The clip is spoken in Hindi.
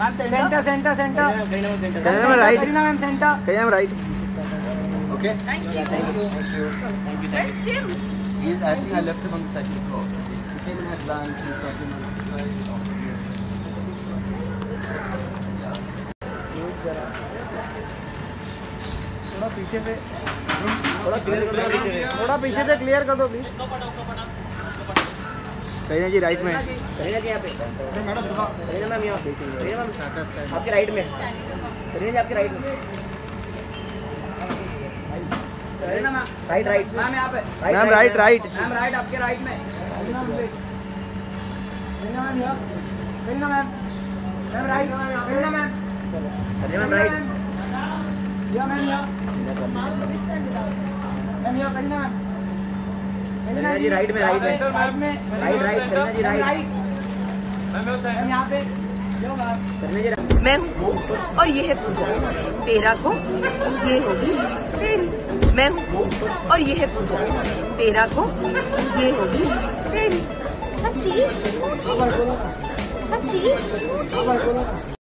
Ma'am, center. Center, center, center. Karina ma'am, center. Karina ma'am, right. Karina ma'am, center. Kaya I'm right Okay. Thank you. Thank you. Thank you. Thank you. He's, I think I left him on the second floor. He came and had lunch and second on the right. थोड़ा पीछे से। थोड़ा clear कर दो पीछे से। थोड़ा पीछे से क्लियर कर दो प्लीज़ करीना जी राइट में। जी यहाँ पे। करीना मैम यहाँ करीना मैम आपके राइट में। जी आपके राइट में। राइट राइट मैम यहाँ पे। Ma'am right right ma'am right आपके राइट में। Ma'am ma'am ma'am. Right ma'am. Right में हूँ। और ये है। पूजा। तेरा को। ये होगी मैं हूँ और ये है पूजा तेरा को। ये होगी। तेरी सच्ची सच्ची। सच्ची